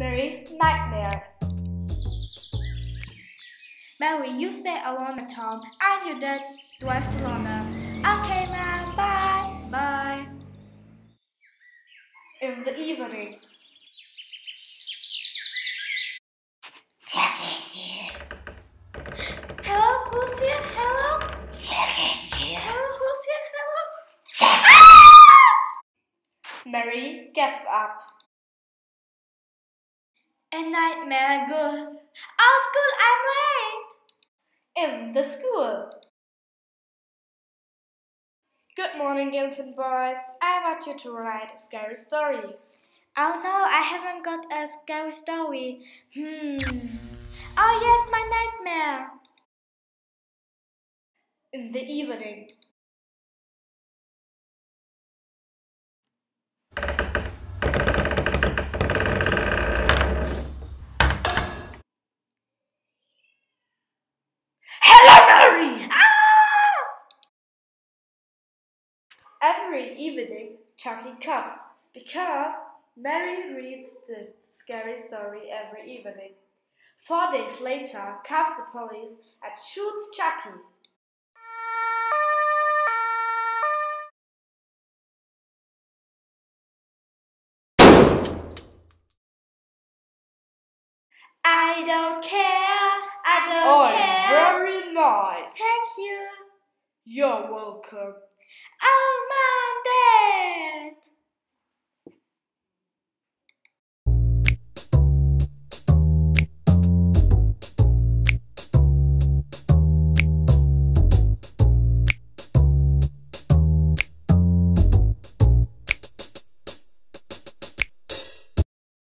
Mary's Nightmare. Mary, you stay alone at home and your dad drive to London. Okay, ma'am. Bye. Bye. In the evening, Jack is here. Hello, who's here? Hello? Jack is here. Hello, who's here? Hello? Jack. Ah! Mary gets up. A nightmare good. Oh, school, I'm late. In the school. Good morning, girls and boys. I want you to write a scary story. Oh no, I haven't got a scary story. Hmm. Oh yes, my nightmare. In the evening, Hello, Mary! Every evening, Chucky comes because Mary reads the scary story every evening. Four days later, comes the police and shoots Chucky. I don't care. I don't Oh, care. very nice. Thank you. You're welcome. Oh, dad.